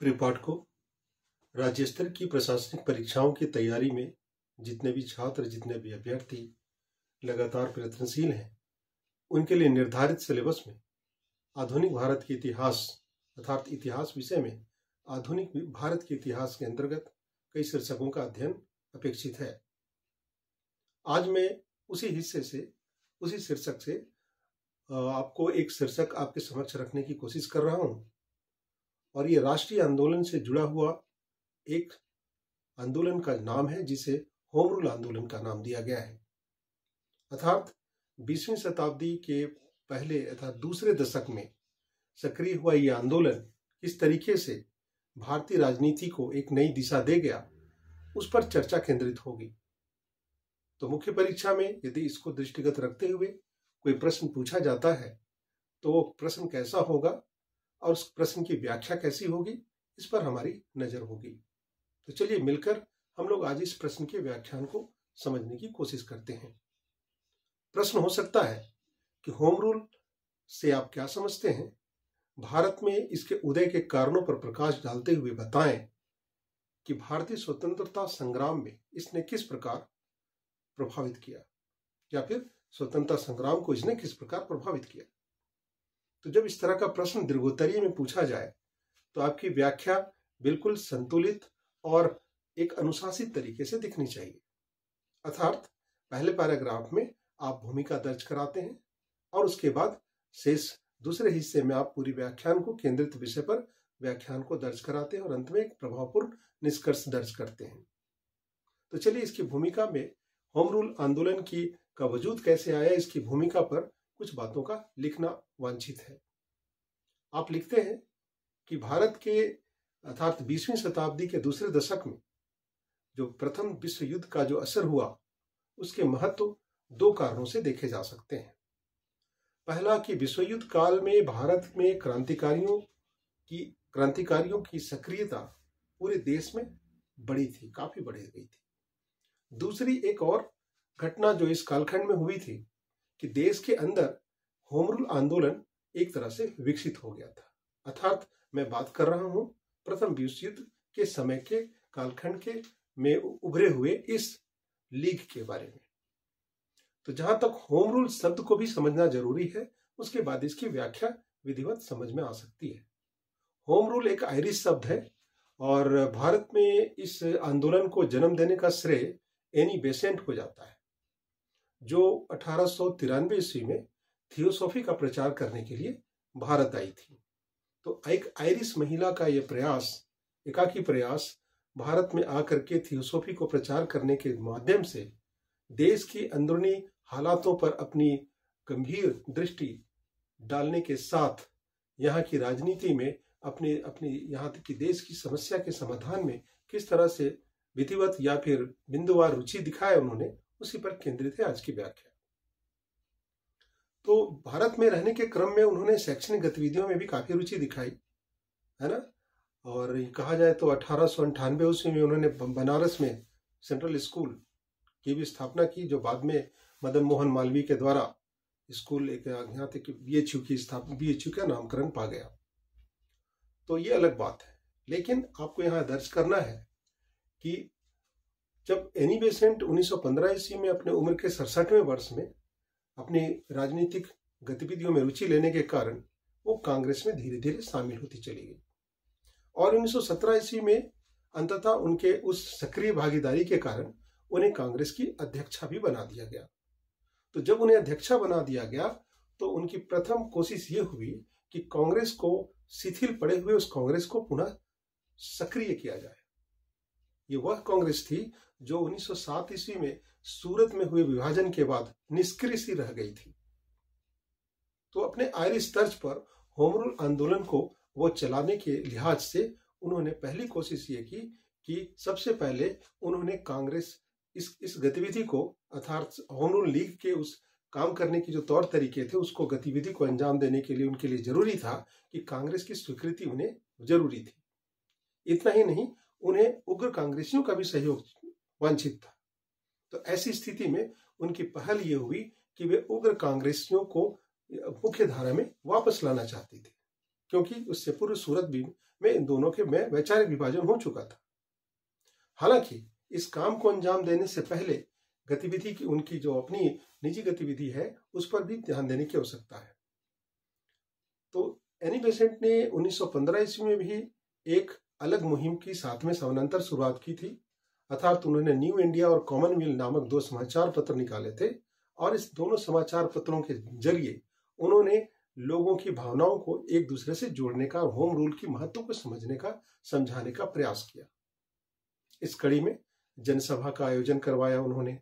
प्रिय पाठकों राज्य स्तर की प्रशासनिक परीक्षाओं की तैयारी में जितने भी छात्र, जितने भी अभ्यर्थी लगातार प्रयत्नशील हैं, उनके लिए निर्धारित सिलेबस में आधुनिक भारत के इतिहास अर्थात इतिहास विषय में आधुनिक भारत के इतिहास के अंतर्गत कई शीर्षकों का अध्ययन अपेक्षित है। आज मैं उसी हिस्से से, उसी शीर्षक से आपको एक शीर्षक आपके समक्ष रखने की कोशिश कर रहा हूँ। और ये राष्ट्रीय आंदोलन से जुड़ा हुआ एक आंदोलन का नाम है, जिसे होम रूल आंदोलन का नाम दिया गया है। अर्थात बीसवीं शताब्दी के पहले अर्थात दूसरे दशक में सक्रिय हुआ यह आंदोलन किस तरीके से भारतीय राजनीति को एक नई दिशा दे गया, उस पर चर्चा केंद्रित होगी। तो मुख्य परीक्षा में यदि इसको दृष्टिगत रखते हुए कोई प्रश्न पूछा जाता है तो वो प्रश्न कैसा होगा और उस प्रश्न की व्याख्या कैसी होगी, इस पर हमारी नज़र होगी। तो चलिए मिलकर हम लोग आज इस प्रश्न के व्याख्यान को समझने की कोशिश करते हैं। प्रश्न हो सकता है कि होम रूल से आप क्या समझते हैं? भारत में इसके उदय के कारणों पर प्रकाश डालते हुए बताएँ कि भारतीय स्वतंत्रता संग्राम में इसने किस प्रकार प्रभावित किया, या फिर स्वतंत्रता संग्राम को इसने किस प्रकार प्रभावित किया। तो जब इस तरह का प्रश्न दीर्घोत्तरीय में पूछा जाए तो आपकी व्याख्या बिल्कुल संतुलित और एक अनुशासित तरीके से दिखनी चाहिए। अर्थात, पहले पैराग्राफ में आप भूमिका दर्ज कराते हैं और उसके बाद शेष दूसरे हिस्से में आप पूरी व्याख्यान को केंद्रित विषय पर व्याख्यान को दर्ज कराते हैं और अंत में एक प्रभावपूर्ण निष्कर्ष दर्ज करते हैं। तो चलिए इसकी भूमिका में होम रूल आंदोलन की का वजूद कैसे आया, इसकी भूमिका पर कुछ बातों का लिखना वांछित है। आप लिखते हैं कि भारत के, अर्थात बीसवीं शताब्दी के दूसरे दशक में जो प्रथम विश्व युद्ध का जो असर हुआ, उसके महत्व दो कारणों से देखे जा सकते हैं। पहला कि विश्व युद्ध काल में भारत में क्रांतिकारियों की क्रांतिकारियों की सक्रियता पूरे देश में बड़ी थी, काफ़ी बढ़ गई थी। दूसरी एक और घटना जो इस कालखंड में हुई थी कि देश के अंदर होम रूल आंदोलन एक तरह से विकसित हो गया था। अर्थात मैं बात कर रहा हूँ प्रथम विश्व युद्ध के समय के कालखंड के में उभरे हुए इस लीग के बारे में। तो जहाँ तक होम रूल शब्द को भी समझना ज़रूरी है, उसके बाद इसकी व्याख्या विधिवत समझ में आ सकती है। होम रूल एक आयरिश शब्द है और भारत में इस आंदोलन को जन्म देने का श्रेय एनी बेसेंट को जाता है। जो अठारह सौ तिरानवे ईस्वी में थियोसॉफी का प्रचार करने के लिए भारत आई थी। तो एक आयरिश महिला का यह प्रयास, एकाकी प्रयास, भारत में आकर के थियोसॉफी को प्रचार करने के माध्यम से देश की अंदरूनी हालातों पर अपनी गंभीर दृष्टि डालने के साथ यहाँ की राजनीति में अपने, अपनी, यहाँ की देश की समस्या के समाधान में किस तरह से विधिवत या फिर बिंदुवार रुचि दिखाया उन्होंने उसी पर केंद्रित है आज की व्याख्या। तो भारत में रहने के क्रम में उन्होंने शैक्षणिक गतिविधियों में भी काफ़ी रुचि दिखाई, है ना? और कहा जाए तो अठारह सौ अंठानवे में उन्होंने बनारस में सेंट्रल स्कूल की भी स्थापना की, जो बाद में मदन मोहन मालवीय के द्वारा स्कूल एक यहाँ बी एच यू की स्थापना बी एच यू का नामकरण पा गया। तो ये अलग बात है। लेकिन आपको यहाँ दर्ज करना है कि जब एनी बेसेंट 1915 ईस्वी में अपने उम्र के सड़सठवें वर्ष में अपनी राजनीतिक गतिविधियों में रुचि लेने के कारण वो कांग्रेस में धीरे धीरे शामिल होती चली गई। और 1917 ईस्वी में अंततः उनके उस सक्रिय भागीदारी के कारण उन्हें कांग्रेस की अध्यक्षा भी बना दिया गया। तो जब उन्हें अध्यक्षा बना दिया गया तो उनकी प्रथम कोशिश ये हुई कि कांग्रेस को शिथिल पड़े हुए उस कांग्रेस को पुनः सक्रिय किया जाए। ये वह कांग्रेस थी जो 1907 ईस्वी में सूरत में हुए विभाजन के बाद निष्क्रिय सी रह गई थी। तो अपने आयरिश तर्ज पर होम रूल आंदोलन को वो चलाने के लिहाज से उन्होंने पहली कोशिश ये की कि सबसे पहले उन्होंने कांग्रेस इस इस गतिविधि को, अर्थात होम रूल लीग के उस काम करने की जो तौर तरीके थे, उसको गतिविधि को अंजाम देने के लिए, उनके लिए ज़रूरी था कि कांग्रेस की स्वीकृति उन्हें ज़रूरी थी। इतना ही नहीं उन्हें उग्र कांग्रेसियों का भी सहयोग वांछित था। तो ऐसी स्थिति में उनकी पहल ये हुई कि वे उग्र कांग्रेसियों को मुख्य धारा में वापस लाना चाहती थी, क्योंकि उससे पूर्व सूरत भी में इन दोनों के में वैचारिक विभाजन हो चुका था। हालाँकि इस काम को अंजाम देने से पहले गतिविधि की उनकी जो अपनी निजी गतिविधि है, उस पर भी ध्यान देने की आवश्यकता है। तो एनी बेसेंट ने 1915 ईस्वी में भी एक अलग मुहिम की साथ में समानांतर शुरुआत की थी। अर्थात उन्होंने न्यू इंडिया और कॉमनवेल्थ नामक दो समाचार पत्र निकाले थे और इस दोनों समाचार पत्रों के ज़रिए उन्होंने लोगों की भावनाओं को एक दूसरे से जोड़ने का और होम रूल की महत्व को समझने का, समझाने का प्रयास किया। इस कड़ी में जनसभा का आयोजन करवाया उन्होंने,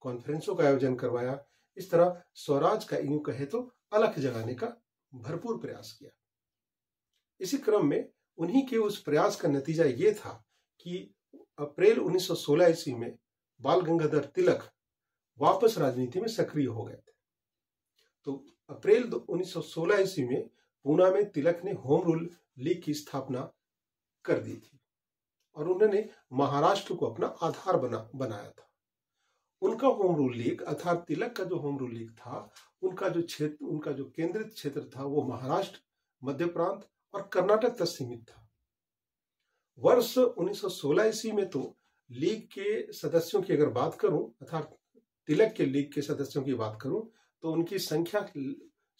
कॉन्फ्रेंसों का आयोजन करवाया, इस तरह स्वराज का यूँ कहे तो अलग जगाने का भरपूर प्रयास किया। इसी क्रम में उन्हीं के उस प्रयास का नतीजा ये था कि अप्रैल 1916 ईस्वी में बाल गंगाधर तिलक वापस राजनीति में सक्रिय हो गए थे। तो अप्रैल 1916 ईस्वी में पूना में तिलक ने होम रूल लीग की स्थापना कर दी थी और उन्होंने महाराष्ट्र को अपना आधार बना बनाया था। उनका होम रूल लीग अर्थात तिलक का जो होम रूल लीग था, उनका जो क्षेत्र उनका जो केंद्रित क्षेत्र था वो महाराष्ट्र, मध्य प्रांत और कर्नाटक तक सीमित था। वर्ष 1916 ईस्वी में तो लीग के सदस्यों की अगर बात करूँ, अर्थात तिलक के लीग के सदस्यों की बात करूँ तो उनकी संख्या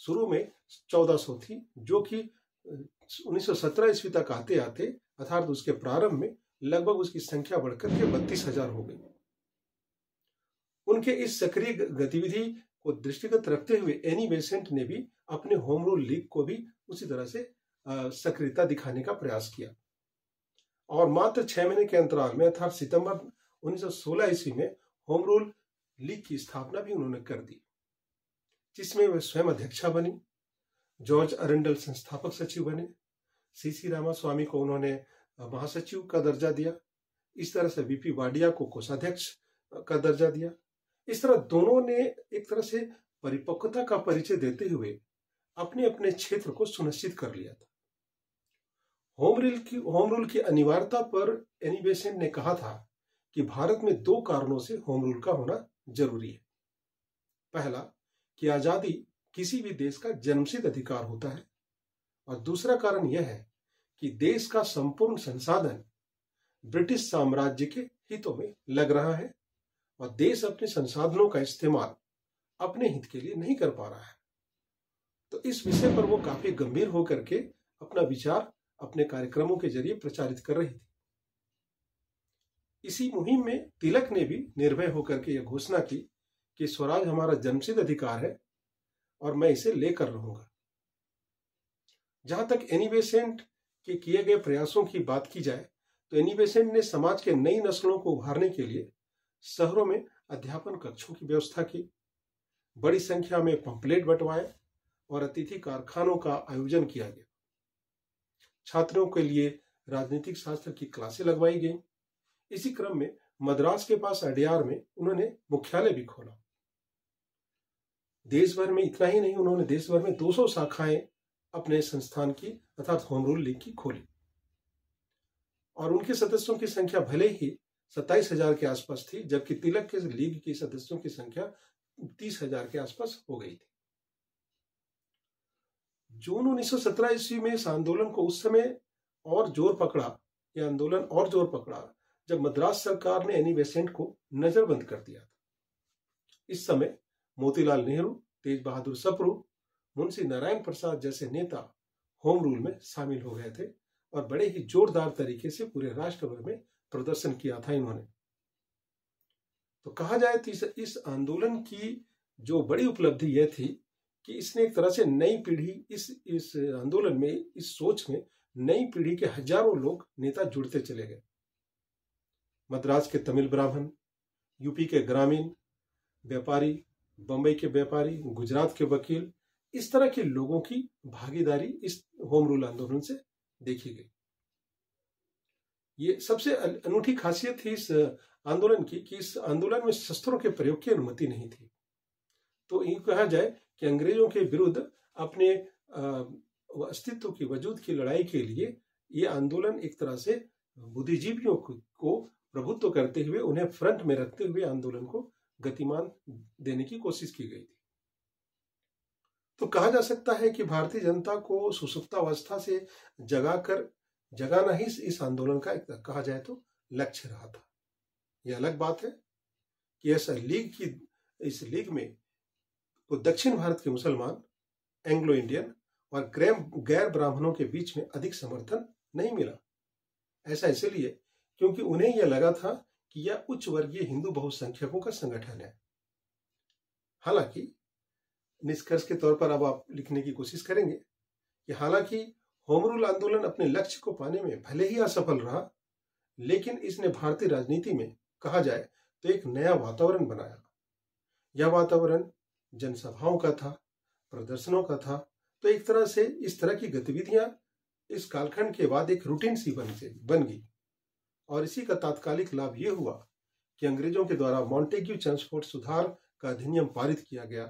शुरू में 1400 थी, जो कि 1917 ईस्वी तक आते आते, अर्थात उसके प्रारंभ में लगभग उसकी संख्या बढ़कर के बत्तीस हज़ार हो गई। उनके इस सक्रिय गतिविधि को दृष्टिगत रखते हुए एनी बेसेंट ने भी अपने होम रूल लीग को भी उसी तरह से सक्रियता दिखाने का प्रयास किया। और मात्र छह महीने के अंतराल में, अर्थात सितंबर 1916 ईस्वी में, होम रूल लीग की स्थापना भी उन्होंने कर दी, जिसमें वे स्वयं अध्यक्षा बनी, जॉर्ज अरेंडल संस्थापक सचिव बने, सी सी रामास्वामी को उन्होंने महासचिव का दर्जा दिया, इस तरह से बीपी वाडिया को कोषाध्यक्ष का दर्जा दिया। इस तरह दोनों ने एक तरह से परिपक्वता का परिचय देते हुए अपने अपने क्षेत्र को सुनिश्चित कर लिया था। होम रूल की होम रूल की अनिवार्यता पर एनिबेसेंट ने कहा था कि भारत में दो कारणों से होम रूल का होना ज़रूरी है। पहला, कि आज़ादी किसी भी देश का जन्मसिद्ध अधिकार होता है। और दूसरा कारण यह है कि देश का संपूर्ण संसाधन ब्रिटिश साम्राज्य के हितों में लग रहा है और देश अपने संसाधनों का इस्तेमाल अपने हित के लिए नहीं कर पा रहा है। तो इस विषय पर वो काफ़ी गंभीर होकर के अपना विचार अपने कार्यक्रमों के ज़रिए प्रचारित कर रही थी। इसी मुहिम में तिलक ने भी निर्भय होकर के यह घोषणा की कि स्वराज हमारा जन्मसिद्ध अधिकार है और मैं इसे लेकर रहूँगा। जहाँ तक एनिबेसेंट के किए गए प्रयासों की बात की जाए तो एनिबेसेंट ने समाज के नई नस्लों को उभारने के लिए शहरों में अध्यापन कक्षों की व्यवस्था की, बड़ी संख्या में पंपलेट बंटवाए और अतिथि कारखानों का आयोजन किया गया। छात्रों के लिए राजनीतिक शास्त्र की क्लासें लगवाई गई। इसी क्रम में मद्रास के पास अडियार में उन्होंने मुख्यालय भी खोला। देश भर में इतना ही नहीं, उन्होंने देश भर में 200 शाखाएँ अपने संस्थान की अर्थात होम रूल लीग की खोली। और उनके सदस्यों की संख्या भले ही सत्ताईस हज़ार के आसपास थी, जबकि तिलक के लीग के सदस्यों की संख्या तीस हज़ार के आसपास हो गई थी। जून 1917 ईस्वी में इस आंदोलन को उस समय और ज़ोर पकड़ा यह आंदोलन और ज़ोर पकड़ा जब मद्रास सरकार ने एनी बेसेंट को नजरबंद कर दिया था। इस समय मोतीलाल नेहरू तेज बहादुर सप्रू मुंशी नारायण प्रसाद जैसे नेता होम रूल में शामिल हो गए थे और बड़े ही जोरदार तरीके से पूरे राष्ट्र भर में प्रदर्शन किया था इन्होंने। तो कहा जाए तो इस, इस आंदोलन की जो बड़ी उपलब्धि यह थी कि इसने एक तरह से नई पीढ़ी, इस इस आंदोलन में, इस सोच में नई पीढ़ी के हज़ारों लोग नेता जुड़ते चले गए। मद्रास के तमिल ब्राह्मण, यूपी के ग्रामीण, व्यापारी, बंबई के व्यापारी, गुजरात के वकील, इस तरह के लोगों की भागीदारी इस होम रूल आंदोलन से देखी गई। ये सबसे अनूठी खासियत थी इस आंदोलन की कि इस आंदोलन में शस्त्रों के प्रयोग की अनुमति नहीं थी। तो ये कहा जाए कि अंग्रेज़ों के विरुद्ध अपने अस्तित्व की, वजूद की लड़ाई के लिए ये आंदोलन एक तरह से बुद्धिजीवियों को प्रभुत्व करते हुए, उन्हें फ्रंट में रखते हुए आंदोलन को गतिमान देने की कोशिश की गई थी। तो कहा जा सकता है कि भारतीय जनता को सुसुप्तावस्था से जगाकर, जगाना ही इस आंदोलन का कहा जाए तो लक्ष्य रहा था। यह अलग बात है कि ऐसा लीग की, इस लीग में को दक्षिण भारत के मुसलमान एंग्लो इंडियन और गैर ब्राह्मणों के बीच में अधिक समर्थन नहीं मिला। ऐसा इसलिए क्योंकि उन्हें यह लगा था कि यह उच्च वर्गीय हिंदू बहुसंख्यकों का संगठन है। हालाँकि, निष्कर्ष के तौर पर अब आप लिखने की कोशिश करेंगे कि हालाँकि होम रूल आंदोलन अपने लक्ष्य को पाने में भले ही असफल रहा, लेकिन इसने भारतीय राजनीति में कहा जाए तो एक नया वातावरण बनाया। यह वातावरण जनसभाओं का था, प्रदर्शनों का था तो एक तरह से इस तरह की गतिविधियाँ इस कालखंड के बाद एक रूटीन सी बन बन गई। और इसी का तात्कालिक लाभ यह हुआ कि अंग्रेज़ों के द्वारा मॉन्टेग्यू ट्रांसपोर्ट सुधार का अधिनियम पारित किया गया।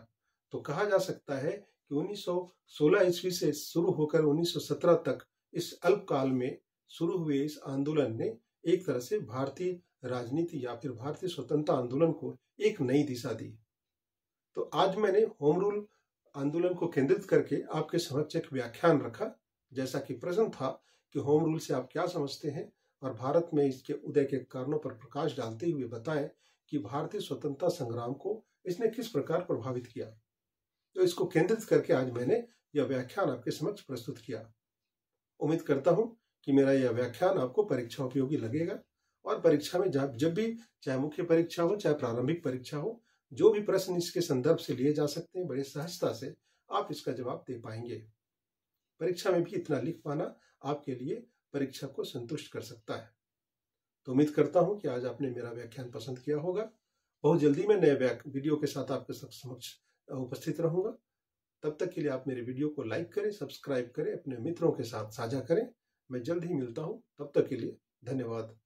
तो कहा जा सकता है कि 1916 ईस्वी से शुरू होकर 1917 तक इस अल्पकाल में शुरू हुए इस आंदोलन ने एक तरह से भारतीय राजनीति या फिर भारतीय स्वतंत्रता आंदोलन को एक नई दिशा दी। तो आज मैंने होम रूल आंदोलन को केंद्रित करके आपके समक्ष एक व्याख्यान रखा, जैसा कि प्रश्न था कि होम रूल से आप क्या समझते हैं और भारत में इसके उदय के कारणों पर प्रकाश डालते हुए बताएँ कि भारतीय स्वतंत्रता संग्राम को इसने किस प्रकार प्रभावित किया। तो इसको केंद्रित करके आज मैंने यह व्याख्यान आपके समक्ष प्रस्तुत किया। उम्मीद करता हूँ कि मेरा यह व्याख्यान आपको परीक्षा उपयोगी लगेगा और परीक्षा में जब जब भी, चाहे मुख्य परीक्षा हो, चाहे प्रारंभिक परीक्षा हो जो भी प्रश्न इसके संदर्भ से लिए जा सकते हैं, बड़े सहजता से आप इसका जवाब दे पाएँगे। परीक्षा में भी इतना लिख पाना आपके लिए परीक्षा को संतुष्ट कर सकता है। तो उम्मीद करता हूँ कि आज आपने मेरा व्याख्यान पसंद किया होगा। बहुत जल्दी मैं नए वीडियो के साथ आपके समक्ष उपस्थित रहूँगा। तब तक के लिए आप मेरे वीडियो को लाइक करें, सब्सक्राइब करें, अपने मित्रों के साथ साझा करें। मैं जल्द ही मिलता हूँ। तब तक के लिए धन्यवाद।